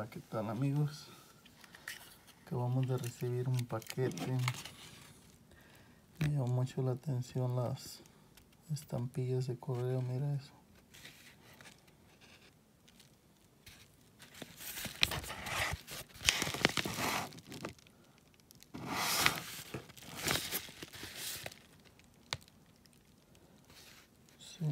Hola, ¿qué tal amigos? Acabamos de recibir un paquete. Me llamó mucho la atención las estampillas de correo, mira eso. Sí.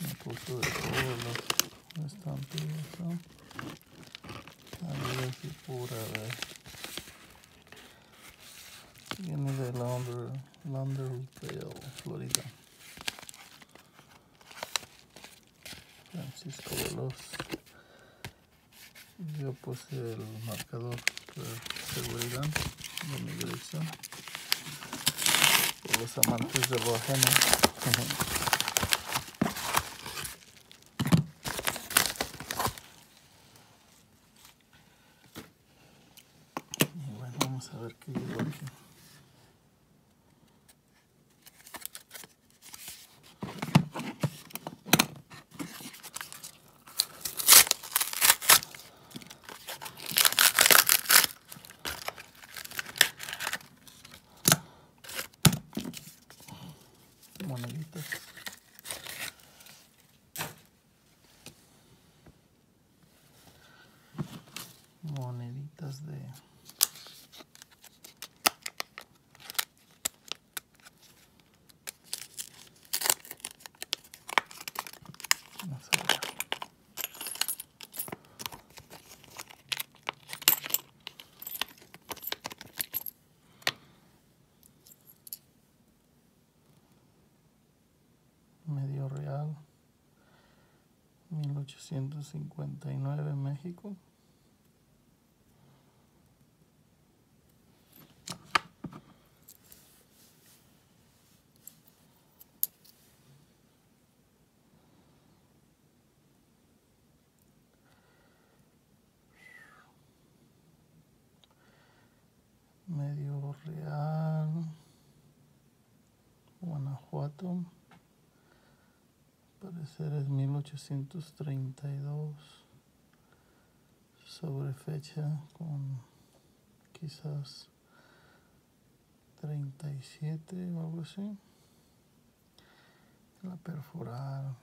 Me puso de todos los estampillas, ¿no? A ver si pura, a ver. Viene de Launder, Lauderdale, Florida. Francisco Veloz. Yo puse el marcador de seguridad de mi dirección. Por los amantes de lo ajeno. Y bueno, vamos a ver qué llegó aquí. moneditas. Moneditas de Vamos a ver. Medio Real, 1859 México. Medio Real, Guanajuato parecer es 1832 sobre fecha con quizás 37 o algo así. La perforaron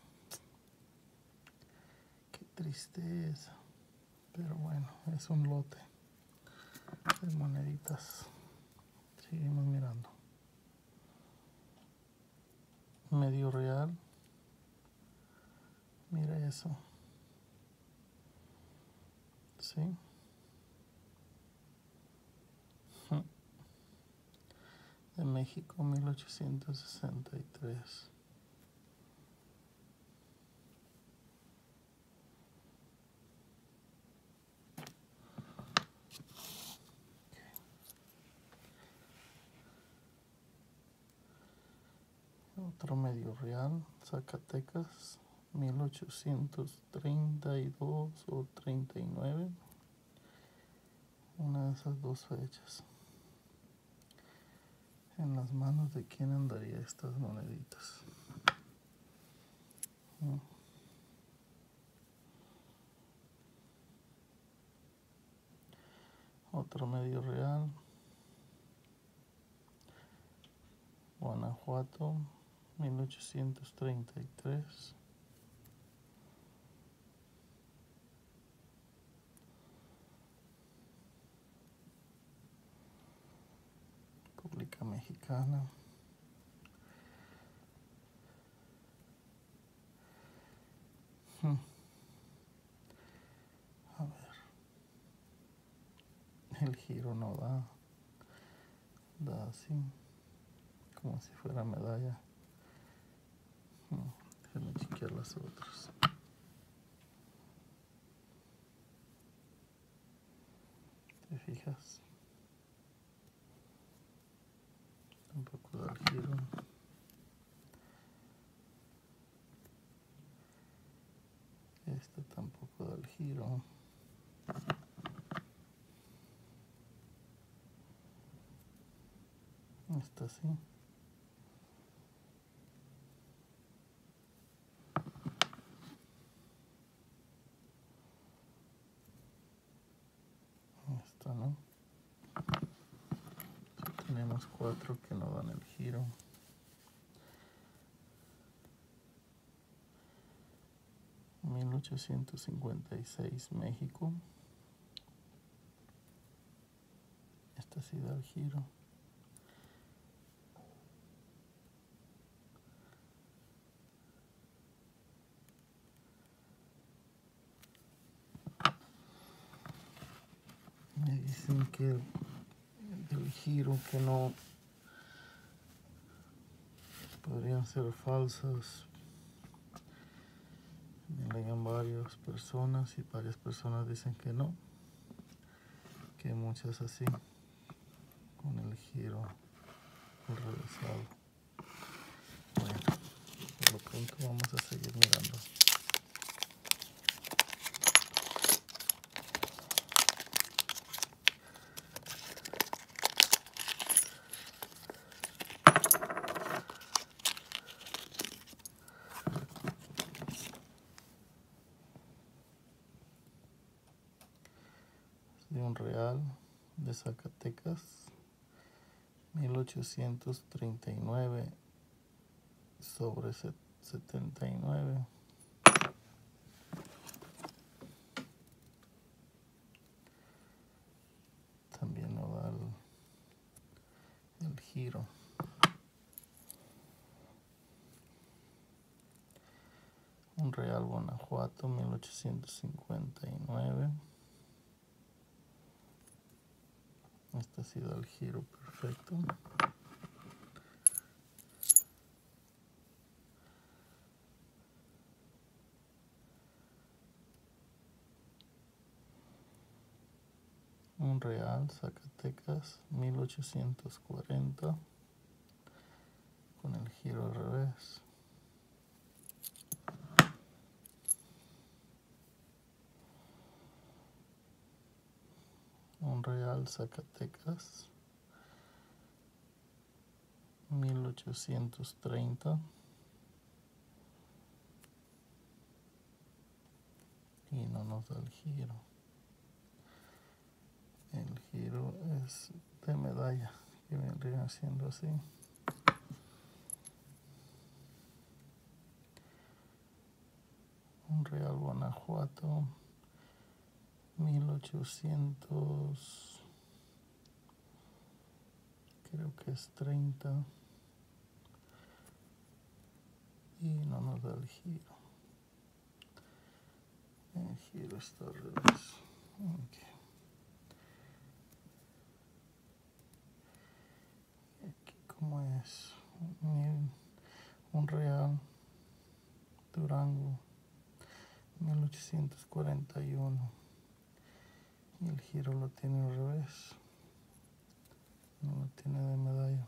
qué tristeza. Pero bueno es un lote de moneditas. Seguimos mirando. Medio real Mira eso. ¿Sí? De México, 1863. Otro medio real, Zacatecas. 1832 o 39, una de esas dos fechas. En las manos de quién andaría estas moneditas. ¿No? Otro medio real. Guanajuato, 1833. Mexicana. Hmm. A ver. El giro no da. Da así. Como si fuera medalla. Hmm. Déjenme chequear las otras. ¿Te fijas? Esto tampoco da el giro. Esta sí. Esta no. Tenemos cuatro que no dan el giro. Mil ochocientos cincuenta y seis México. Esta sí da el giro. Me dicen que el giro que no podrían ser falsas. Varias personas y varias personas dicen que no, que muchas así, con el giro regresado. Bueno, por lo pronto vamos a seguir mirando. De un real de Zacatecas, 1839 sobre 79. También nos da el, el giro. Un Real Guanajuato, 1859. Este ha sido el giro perfecto. Un real Zacatecas 1840 con el giro al revés. un real Zacatecas. 1830 y no nos da el giro. El giro es de medalla que vendría haciendo así. Un real Guanajuato 1800 creo que es 30 y no nos da el giro. El giro está al revés. Aquí como es un real Durango 1841 y el giro lo tiene al revés. No lo tiene de medalla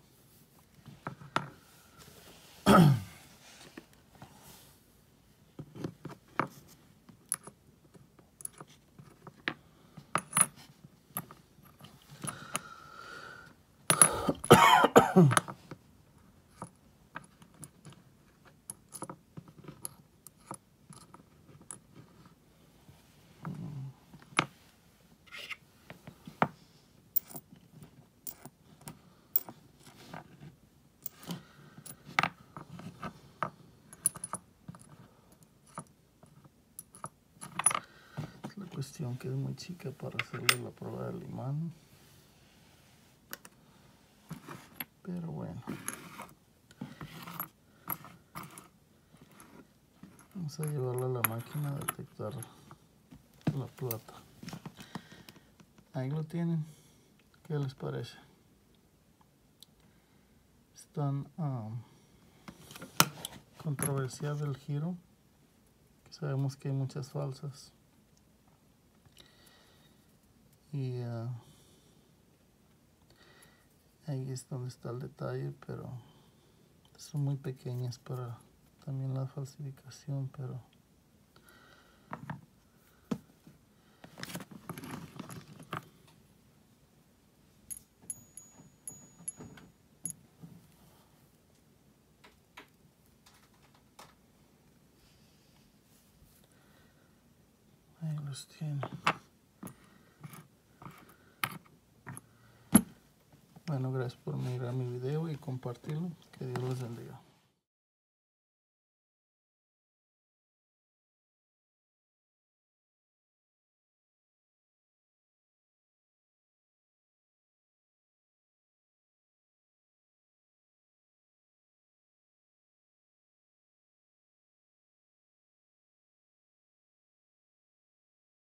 que es muy chica para hacerle la prueba del imán. Pero bueno. Vamos a llevarla a la máquina a detectar la plata. Ahí lo tienen. ¿qué les parece? están um, controversias del giro. Sabemos que hay muchas falsas y uh, ahí es donde está el detalle pero son muy pequeñas para también la falsificación pero Ahí los tiene. Gracias por mirar mi video y compartirlo. Que Dios los bendiga.